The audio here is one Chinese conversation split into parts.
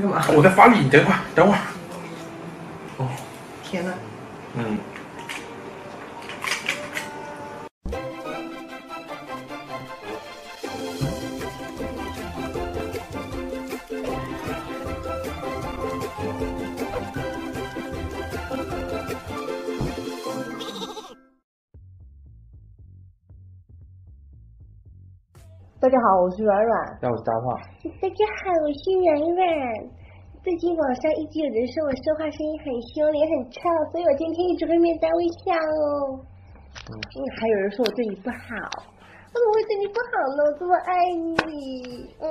干嘛？我在发力，你等会儿，等会儿。哦，天呐，嗯。好，我是软软。那我是大话。大家好，我是软软。最近网上一直有人说我说话声音很凶，脸很臭，所以我今天一直会面带微笑哦。嗯，还有人说我对你不好，我怎么会对你不好呢？我这么爱你，嗯。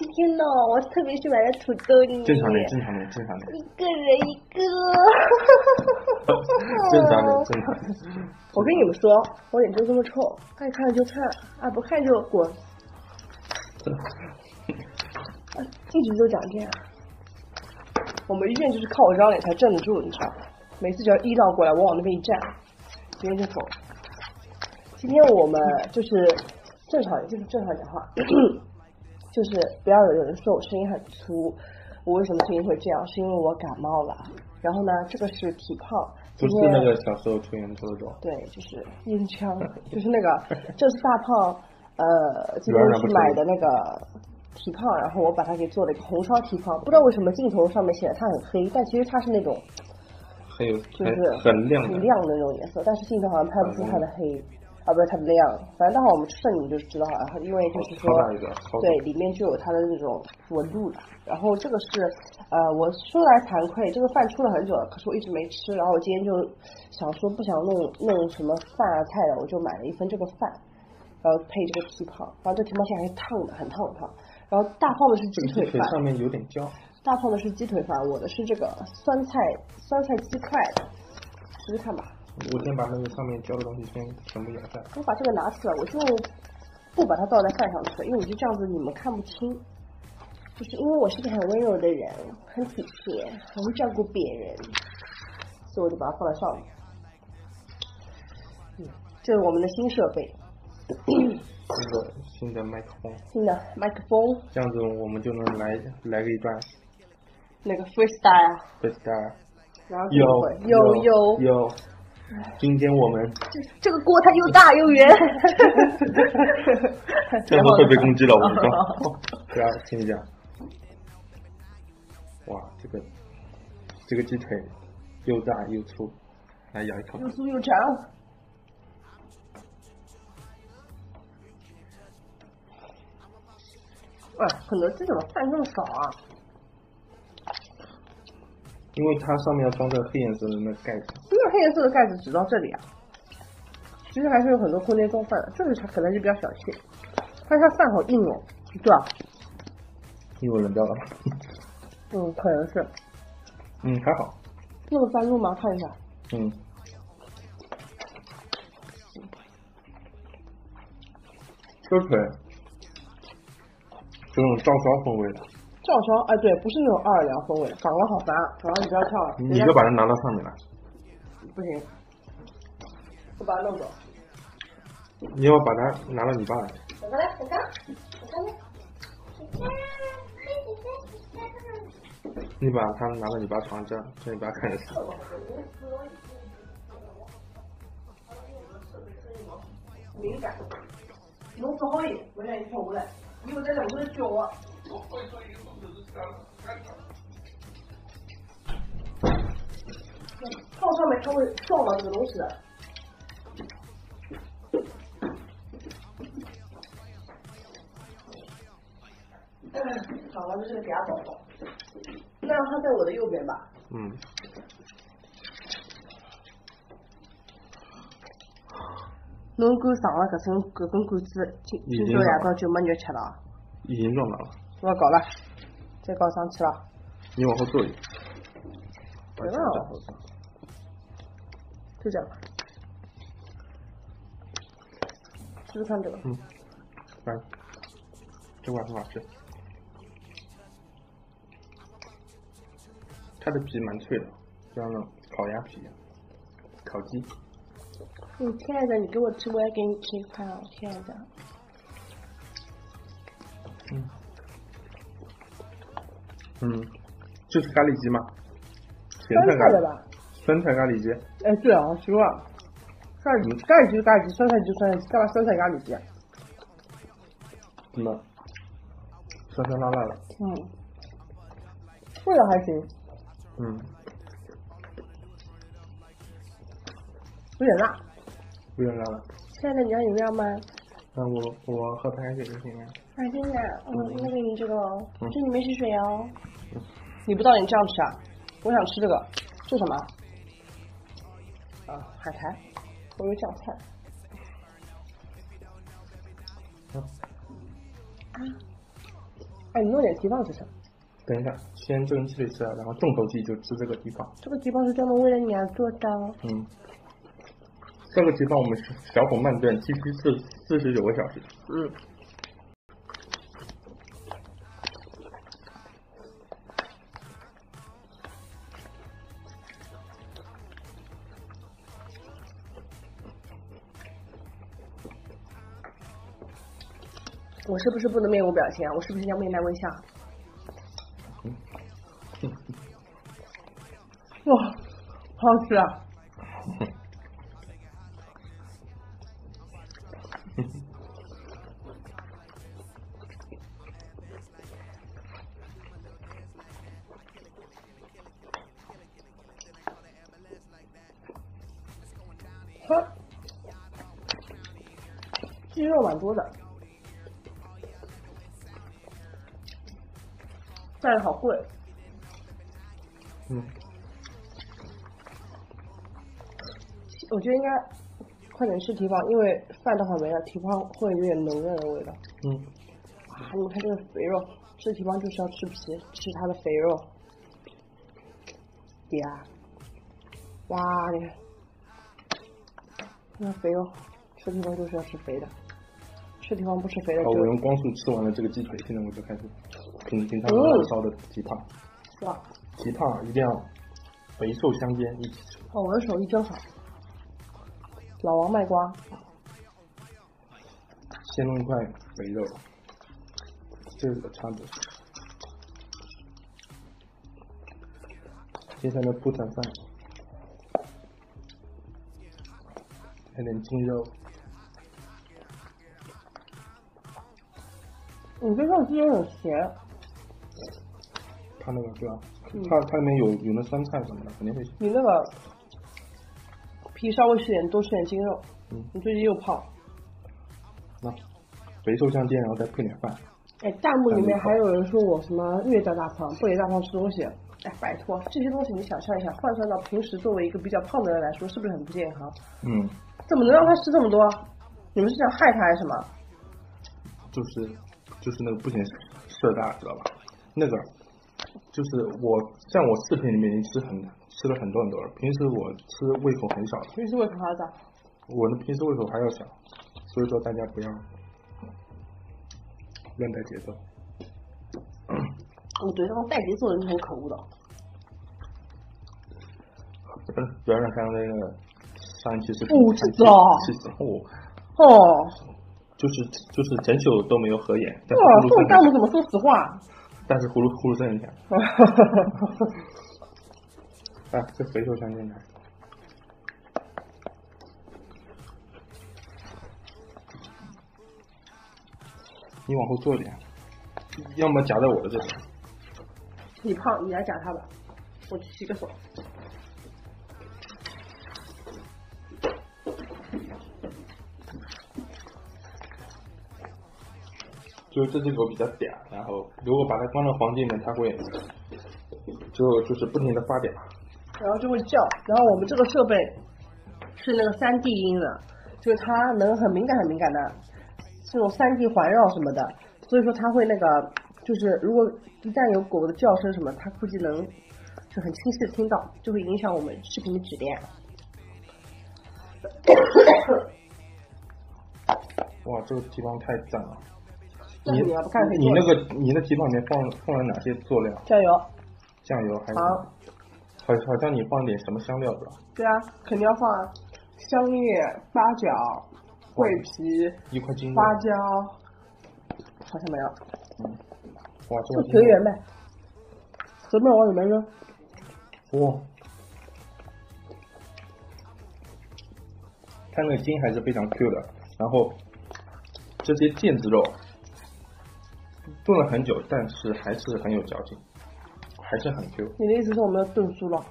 今天呢，我特别去买了土豆泥。正常的，正常的，正常的。一个人一个。正常的，正常的。我跟你们说，我脸就这么臭，爱看就看，爱不看就滚。一直就长这样。我们医院就是靠我这张脸才镇得住，你知道吗？每次只要医闹过来，我往那边一站，别人就走。今天我们就是正常，就是正常讲话。就是不要有人说我声音很粗，我为什么声音会这样？是因为我感冒了。然后呢，这个是体胖，不是那个小时候抽烟抽的多。对，就是烟枪，就是那个，这是大胖，呃，今天去买的那个体胖，然后我把它给做了一个红烧体胖，不知道为什么镜头上面显得它很黑，但其实它是那种，很有，就是很亮很亮的那种颜色，但是镜头好像拍不出它的黑。啊，不是它的亮，反正待会儿我们吃了你们就知道了。然后因为就是说，对，里面就有它的那种纹路了。然后这个是，呃，我说来惭愧，这个饭出了很久了，可是我一直没吃。然后我今天就想说不想弄弄什么饭啊菜的，我就买了一份这个饭，然后配这个蹄膀。然后这蹄膀现在还是烫的，很烫很烫。然后大胖的是鸡腿饭，上面有点焦。大胖的是鸡腿饭，我的是这个酸菜酸菜鸡块的，试试看吧。我先把那个上面浇的东西先全部舀下。我把这个拿出来，我就不把它倒在饭上吃，因为我觉得这样子你们看不清。就是因为我是个很温柔的人，很体贴，很会照顾别人，所以我就把它放在上面。嗯，这是我们的新设备。这个新的麦克风。新的麦克风。这样子我们就能来来个一段。那个 freestyle。freestyle。然后有有有有。今天我们这这个锅它又大又圆，这样会被攻击了，我们说。对啊，听一下。哇，这个这个鸡腿又大又粗，来咬一口。又粗又长。哇，肯德基怎么饭这么少啊？因为它上面要装个黑颜色的那盖子，这个黑颜色的盖子只到这里啊，其实还是有很多空间装饭的，就是它可能就比较小气，但是它饭好硬哦，对吧？因为冷掉了。嗯，可能是。嗯，还好。那么翻路吗？看一下。嗯。这腿，这种照烧风味的。照烧哎，对，不是那种奥尔良风味，长得好烦，长得你不要跳了。你就把它拿到上面来。不行，我把它弄走。你要把它拿到你爸来。我过来，你把它拿到你爸床上，这样你爸看一下。敏感，侬不好意，我让你跳下来，以后在两头叫我。放上面它会撞到这个东西的。好了，就这个给他倒倒，那让他在我的右边吧。嗯。侬敢上了搿根搿根管子，今今朝夜到就没肉吃了。已经撞到了。我要搞了，再搞上去了。你往后坐一点。别往后坐。就这样。试试看这个。嗯。来，这块很好吃。它的皮蛮脆的，就像那种烤鸭皮一样。烤鸡。嗯，亲爱的，你给我吃，我也给你吃一块啊，亲爱嗯，就是咖喱鸡嘛，咸酸菜咖喱，吧？酸菜咖喱鸡，哎，对啊，奇怪，咖喱鸡咖喱鸡就咖喱鸡，酸菜鸡就酸菜鸡，干嘛酸菜咖喱鸡啊？什么？酸酸辣辣的，嗯，味道还行，嗯，有点辣。有点辣了。亲爱的，你要饮料吗？那我我喝白开水就行了。啊，真的，嗯，那给你这个哦，嗯这里面是水哦。你不知道你这样吃啊？我想吃这个，这什么？啊，海苔，我有酱菜。嗯哎，你弄点蹄膀吃吃。等一下，先这根鸡腿吃了，然后重头戏就吃这个蹄膀。这个蹄膀是专门为了你而做的。嗯，这个蹄膀我们是小火慢炖，七七四四十九个小时。嗯。我是不是不能面无表情？我是不是要面带微笑？哇，好好吃啊！嗯，我觉得应该快点吃蹄膀，因为饭的话没了，蹄膀会有点浓热的味道。嗯，啊，你们看这个肥肉，吃蹄膀就是要吃皮，吃它的肥肉。呀，哇，你看，那肥肉，吃蹄膀就是要吃肥的，吃蹄膀不吃肥的好，我用光速吃完了这个鸡腿，现在我就开始品品尝嗯燃烧的鸡汤。是吧？蹄膀一定要肥瘦相间一起吃。哦，我的手艺真好。老王卖瓜，先弄一块肥肉，这个差别。接下来铺层饭，还点鸡肉，你这肉鸡有点咸，它那个对吧？嗯它它里面有有那酸菜什么的，肯定会。你那个皮稍微吃点，多吃点精肉。嗯，你最近又胖。那肥瘦相间，然后再配点饭。哎，弹幕里面还有人说我什么越长大胖，不给大胖吃东西。哎，拜托，这些东西你想象一下，换算到平时作为一个比较胖的人来说，是不是很不健康？嗯，怎么能让他吃这么多？你们是想害他还是什么？就是就是那个不显色大，知道吧？那个就是我像我视频里面已经吃很吃了很多很多了，平时我吃胃口很小的，平时胃口还大。我的平时胃口还要小，所以说大家不要乱带节奏。我觉得这种带节奏的人是很可恶的。不要让刚刚那个上一期视频不知道气死我，哦，就是就是整宿都没有合眼，但是哇，呼噜声这种弹幕怎么说实话？但是呼噜呼噜声很强。啊，这肥瘦相间的。你往后坐点，要么夹在我的这边。你胖，你来夹他吧，我去洗个手。就这只狗比较嗲，然后如果把它关到房间里面，它会就就是不停的发嗲。然后就会叫，然后我们这个设备是那个三 D 音的，就是它能很敏感很敏感的，这种三 D 环绕什么的，所以说它会那个，就是如果一旦有狗的叫声什么，它估计能就很清晰的听到，就会影响我们视频的质量。哇，这个地方太赞了！你要不看你那个你的蹄膀里面放放了哪些佐料？酱油！酱油还有好好好像你放点什么香料是吧？对啊，肯定要放啊香叶、八角、桂皮、一块金花椒，好像没有，哇，这就个随缘呗。随便往里面扔。哇，它那个筋还是非常 Q 的，然后这些腱子肉炖了很久，但是还是很有嚼劲，还是很 Q。你的意思是我们要炖酥了？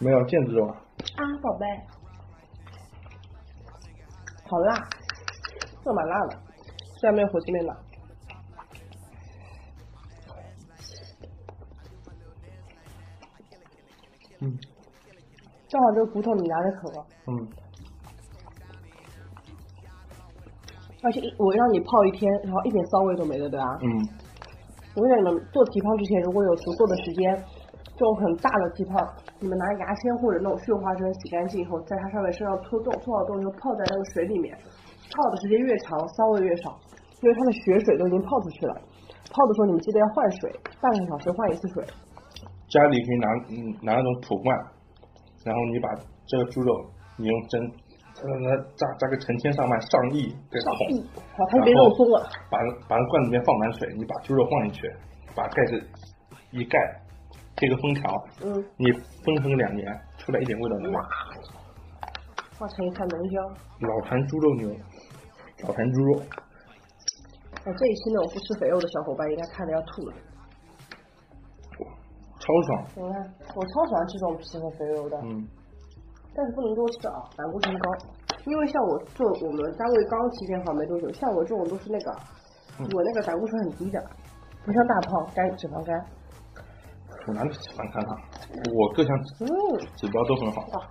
没有腱子肉啊。啊，宝贝，好辣，这蛮辣的，虽然没有火鸡面辣。嗯，正好这个骨头你拿着啃了。嗯，而且我让你泡一天，然后一点骚味都没了，对吧？嗯，我跟你们做蹄泡之前，如果有足够的时间，这种很大的蹄泡，你们拿牙签或者那种绣花针洗干净以后，在它上面身上戳洞，戳好洞以后泡在那个水里面，泡的时间越长，骚味越少，因为它的血水都已经泡出去了。泡的时候你们记得要换水，半个小时换一次水。家里可以拿嗯拿那种土罐，然后你把这个猪肉你用针，呃扎扎个成千上万上亿个孔，好，它就别肉松了。把把那罐子里面放满水，你把猪肉放进去，把盖子一盖，贴个封条，嗯，你封成两年，出来一点味道都没有。化成一滩浓香。老坛猪肉牛，老坛猪肉，哎，这一期那种不吃肥肉的小伙伴应该看的要吐了。超爽。你看，我超喜欢吃这种皮和肥肉的，嗯，但是不能多吃啊，胆固醇高。因为像我做我们单位刚体检好没多久，像我这种都是那个，我那个胆固醇很低的，不像大胖肝脂肪肝。我哪里喜欢看它？我各项嗯，指标都很好。哇，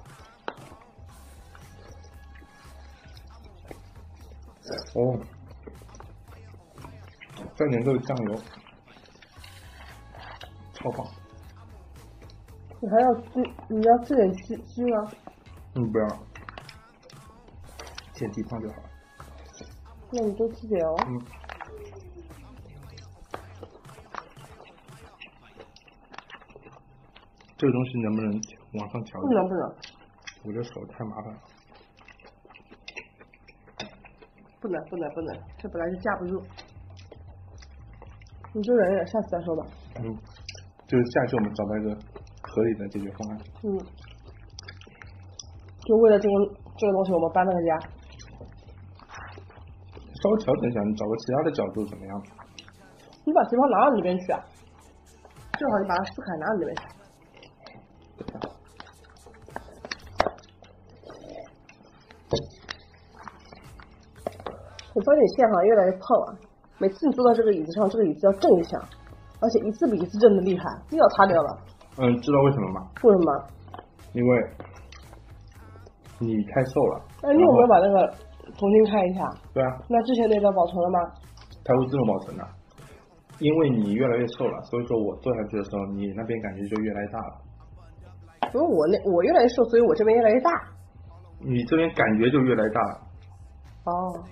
哦，蘸点这个酱油，超棒。你还要吃，你要吃点鸡鸡吗？嗯，不要，见地方就好。那你多吃点哦。嗯。这个东西能不能往上调？不能不能我这手太麻烦了。不能不能不能，这本来就架不住。你就忍忍，下次再说吧。嗯，就是下次我们找到一个合理的解决方案。嗯。就为了这个这个东西，我们搬了个家。稍微调整一下，你找个其他的角度怎么样？你把皮包拿到里面去啊，正好你把它撕开拿到里面去。我发现你现在好像越来越胖了，每次你坐到这个椅子上，这个椅子要震一下，而且一次比一次震的厉害，又要塌掉了。嗯，知道为什么吗？为什么？因为你太瘦了。那你有没有把那个重新开一下？对啊，那之前那张保存了吗？它会自动保存的。因为你越来越瘦了，所以说我坐下去的时候，你那边感觉就越来越大了。因为我那我越来越瘦，所以我这边越来越大。你这边感觉就越来越大了。哦。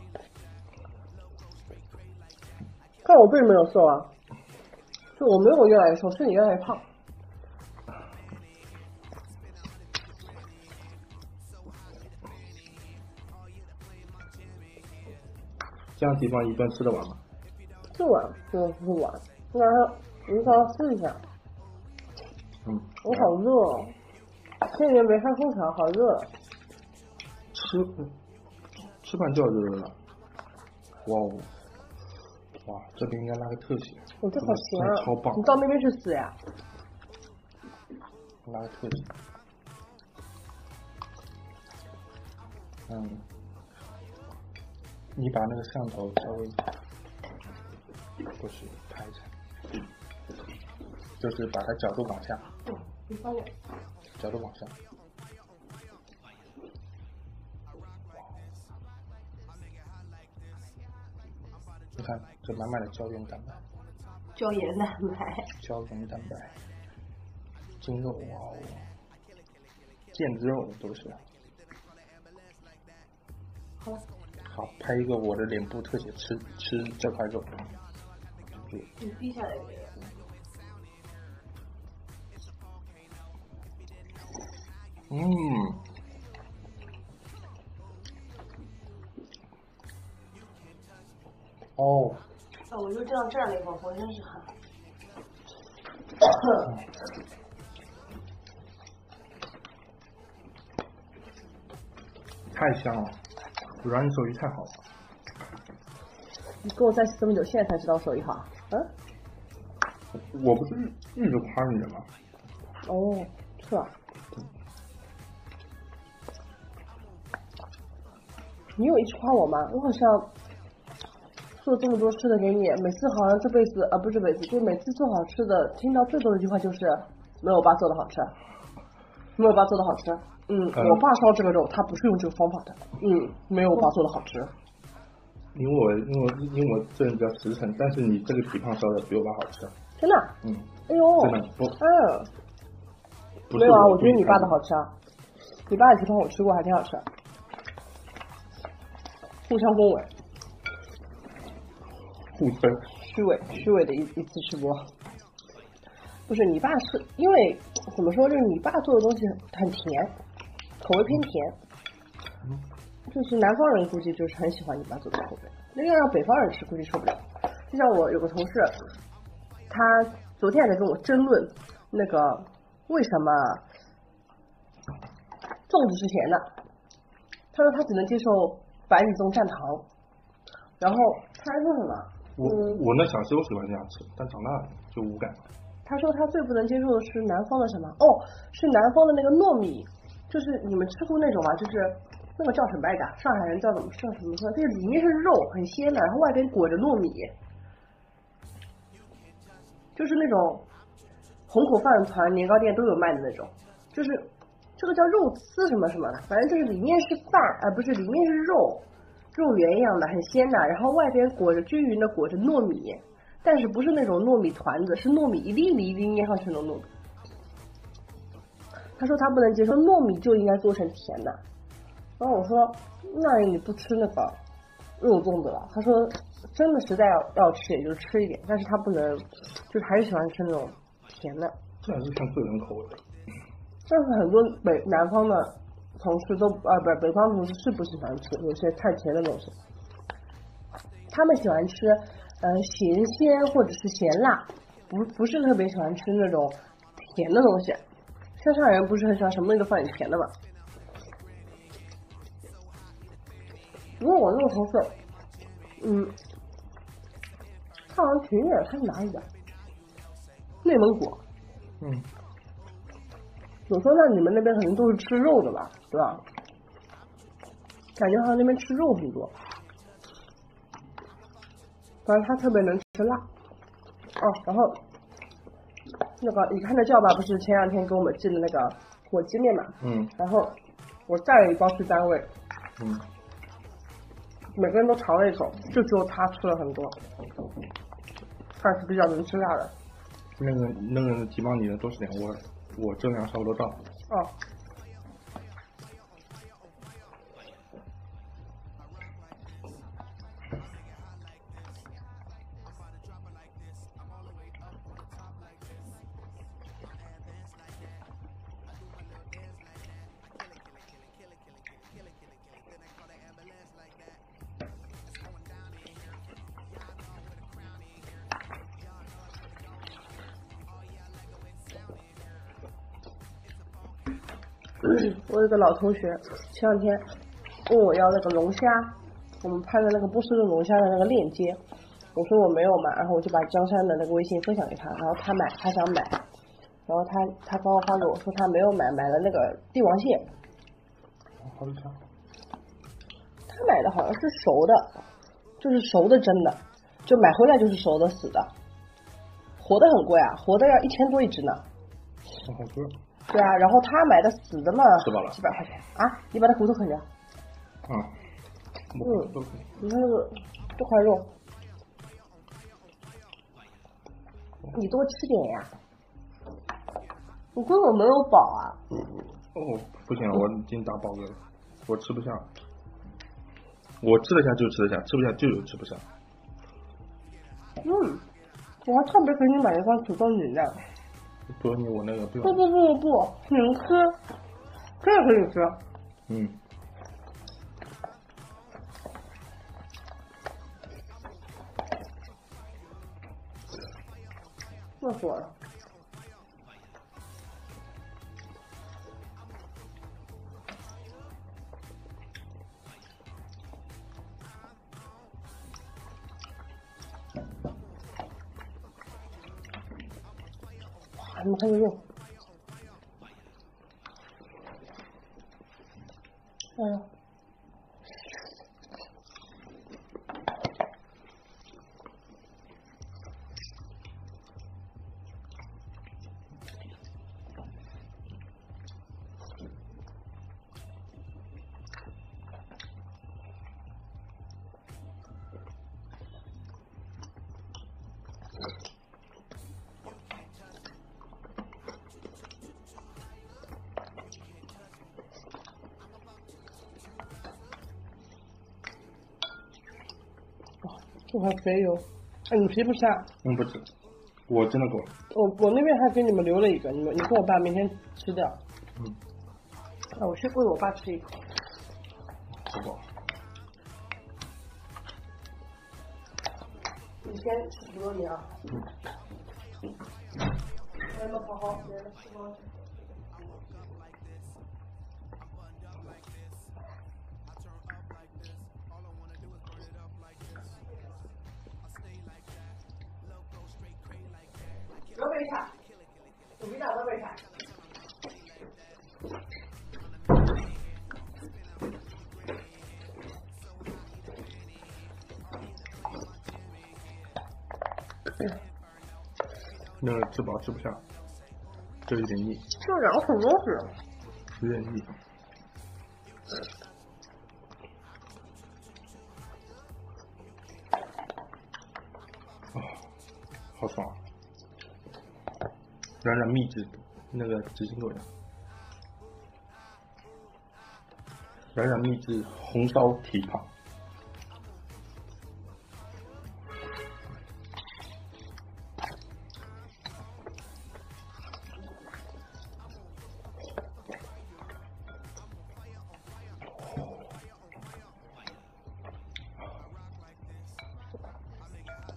但我并没有瘦啊，就我没有越来越瘦，是你越来越胖。这样地方一顿吃得完吗？这碗不不碗，你让它你让它试一下。嗯。我好热哦，这里面没开空调，好热。吃吃饭就要热热的。哇哦！哇，这边应该拉个特写。我这好咸啊！超棒！你到那边去死呀！拉个特写。嗯。你把那个摄像头稍微过去拍一下，就是把它角度往下。角度往下。你看，这满满的胶原蛋白。胶原蛋白。胶原蛋白。筋肉哇哦，腱子肉都是。好了。好，拍一个我的脸部特写，吃吃这块肉。你闭下来。嗯。哦。啊，我就这样站了一会儿，浑身是汗。太香了，我让你手艺太好了。你跟我在一起这么久，现在才知道手艺好？嗯？我不是一直夸你的吗？哦，是啊。你有一直夸我吗？我好像做这么多吃的给你，每次好像这辈子啊，不是这辈子，就每次做好吃的，听到最多的一句话就是没有我爸做的好吃，没有我爸做的好吃。嗯，我爸烧这个肉，他不是用这个方法的。嗯，没有我爸做的好吃。因为我因为因为我这人比较实诚，但是你这个蹄膀烧的比我爸好吃。真的？嗯。哎呦。真的不。嗯。没有啊，我觉得你爸的好吃啊。你爸的蹄膀我吃过，还挺好吃。互相恭维。互吹。虚伪，虚伪的一一次吃播。不是你爸是因为怎么说，就是你爸做的东西很甜，口味偏甜。就是南方人估计就是很喜欢你妈做的口味，那要让北方人吃估计受不了。就像我有个同事，他昨天还在跟我争论那个为什么粽子是甜的，他说他只能接受白米粽蘸糖，然后他还说什么？我我那小时候喜欢这样吃，但长大了就无感了。他说他最不能接受的是南方的什么？哦，是南方的那个糯米，就是你们吃过那种吗？就是。那个叫什么来着？上海人叫怎么叫什么说？这个里面是肉，很鲜的，然后外边裹着糯米，就是那种虹口饭团、年糕店都有卖的那种，就是这个叫肉丝什么什么的，反正就是里面是饭，而不是里面是肉，肉圆一样的，很鲜的，然后外边裹着均匀的裹着糯米，但是不是那种糯米团子，是糯米一粒一粒一粒捏上去的糯米。他说他不能接受糯米就应该做成甜的。然后我说，那你不吃那个肉粽子了？他说，真的实在要要吃，也就吃一点，但是他不能，就是还是喜欢吃那种甜的。这还是看个人口味。但是很多北南方的同事都啊，不是北方同事是不喜欢吃有些太甜的东西，他们喜欢吃呃咸鲜或者是咸辣，不不是特别喜欢吃那种甜的东西。像上海人不是很喜欢什么东西都放点甜的嘛？不过我那个同事，嗯，他好像挺远，他是哪里的？内蒙古。嗯。我说那你们那边肯定都是吃肉的吧，对吧？感觉好像那边吃肉很多。反正他特别能吃辣。哦，然后那个你看那叫吧，不是前两天给我们寄的那个火鸡面嘛？嗯。然后我带了一包去单位。嗯。每个人都尝了一口，就只有他吃了很多，他是比较能吃辣的。那个那个提棒里的多是点，我我重量差不多到。哦。我有个老同学，前两天问我要那个龙虾，我们拍的那个波士顿龙虾的那个链接，我说我没有嘛，然后我就把江山的那个微信分享给他，然后他买，他想买，然后他他刚刚发给我说他没有买，买了那个帝王蟹。他买的好像是熟的，就是熟的真的，就买回来就是熟的死的，活的很贵啊，活的要一千多一只呢。好贵。对啊，然后他买的死的嘛，吃饱了，几百块钱啊！你把他骨头啃掉。嗯。嗯。你看这个这块肉，你多吃点呀。你根本没有饱啊。哦，不行，我已经打饱嗝了，我吃不下。我吃得下就吃得下，吃不下就有吃不下。嗯，我还特别给你买一罐土豆饮料。不你我那个不不不不不，你能吃，这个可以吃。嗯。饿死我了！哇，怎么这还肥油，哎，你皮不吃啊？嗯，不吃，我真的够了。我我那边还给你们留了一个，你们你跟我爸明天吃掉。嗯。啊，我先喂我爸吃一口。那个吃饱吃不下，这有点腻。这两个很多是。有点腻。软软蜜汁，那个纸巾给我一软软蜜汁红烧蹄膀。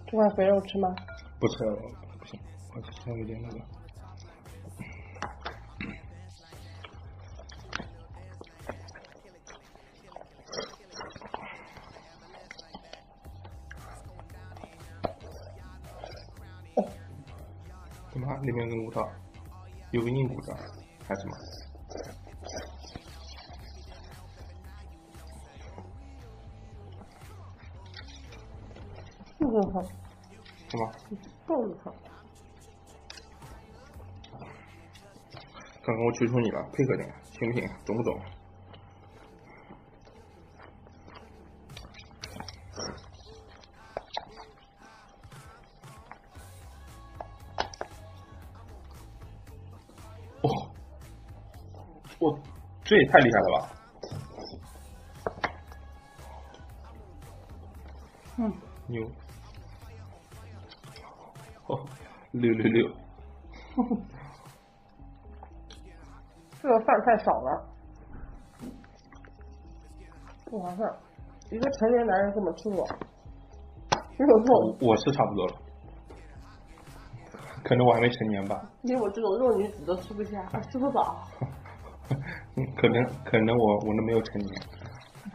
这块肥肉吃吗？不吃，不行，我吃有点那个。干嘛？里面个骨头，有个硬骨的，还是什么？不好，什么？不好。刚刚我求求你了，配合点，行不行？懂不中？这也太厉害了吧！嗯，牛。哦，六六六，这个饭太少了，不划算。一个成年男人这么吃我，没有肉。我吃差不多了，可能我还没成年吧。因为我这种肉女子都吃不下，吃不饱。可能可能我我都没有成年，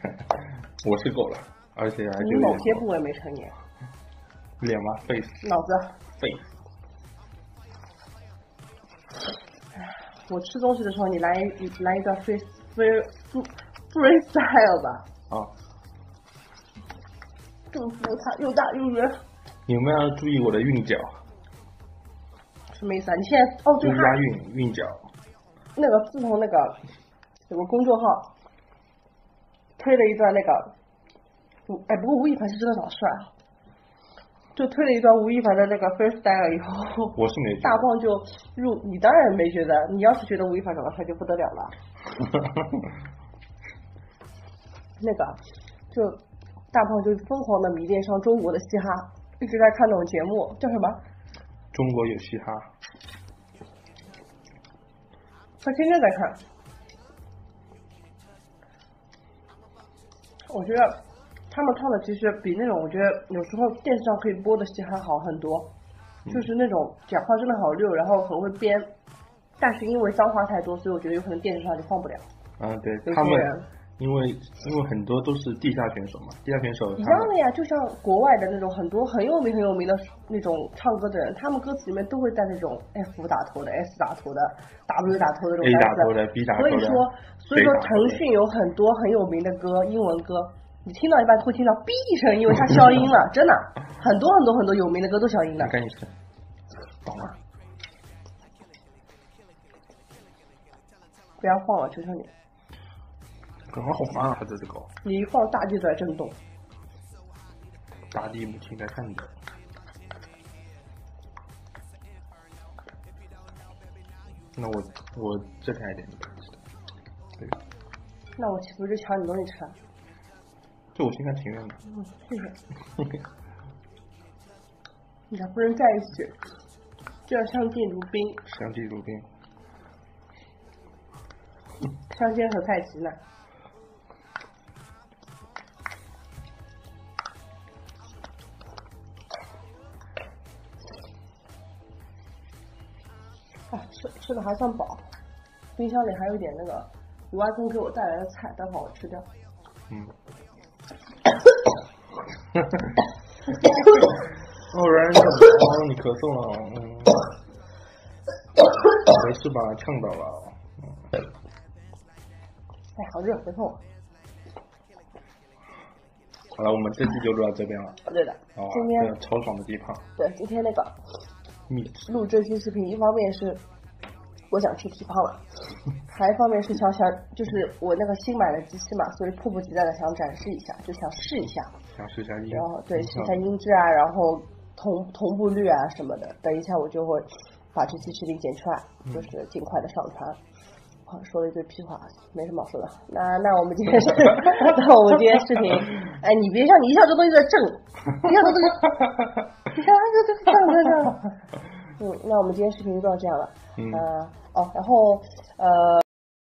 我是够了，而且还你某些部位没成年。脸吗？face。脑子。face。我吃东西的时候，你来一来一段 face free freestyle 吧。啊。祝福他又大又圆。你们要注意我的韵脚。什么意思啊？你现在哦对。押韵韵脚。那个自从那个有个公众号推了一段那个吴哎，不过吴亦凡是真的长帅啊。就推了一段吴亦凡的那个 freestyle 以后，我是没大胖就入，你当然没觉得，你要是觉得吴亦凡长得帅就不得了了。那个就大胖就疯狂的迷恋上中国的嘻哈，一直在看那种节目，叫什么？中国有嘻哈。他天天在看。我觉得。他们唱的其实比那种我觉得有时候电视上可以播的戏还好很多，就是那种讲话真的好溜，然后很会编，但是因为脏话太多，所以我觉得有可能电视上就放不了。嗯，对他们，因为因为很多都是地下选手嘛，地下选手一样的呀，就像国外的那种很多很有名很有名的那种唱歌的人，他们歌词里面都会带那种 F 打头的、S 打头的、W 打头的这种 A 打头的、B 打头的。所以说，所以说腾讯有很多很有名的歌，英文歌，你听到一般会听到 B 一声，因为它消音了，真的，很多很多很多有名的歌都消音了。赶紧吃，懂了。不要晃了，求求你。刚刚好慢啊，还在这个。你一放，大地都在震动。大地母亲在看你。那我我再看一点，对。那我岂不是抢你东西吃？这我心甘情愿的。嗯，谢谢。你俩不能在一起，就要相敬如宾。相敬如宾。相煎何太急呢？吃吃的还算饱，冰箱里还有点那个我外公给我带来的菜，待会儿我吃掉。嗯。哦，然，哦，你咳嗽了，嗯。没事吧？呛到了。哎，好热，别碰我。好了，我们这期就录到这边了。对的。哦，今天超爽的地方。对，今天那个。密。录这期视频，一方面是我想吃蹄膀了，还一方面是想想，就是我那个新买的机器嘛，所以迫不及待的想展示一下，就想试一下。想试一下音。然后对，试一下音质啊，然后同同步率啊什么的。等一下我就会把这期视频剪出来，就是尽快的上传。说了一堆屁话，没什么好说的。那那我们今天是，那我们今天视频，哎，你别笑，你一笑这东西在震，一笑这东西，你看这这这这这，嗯，那我们今天视频就到这样了，嗯，哦，然后呃。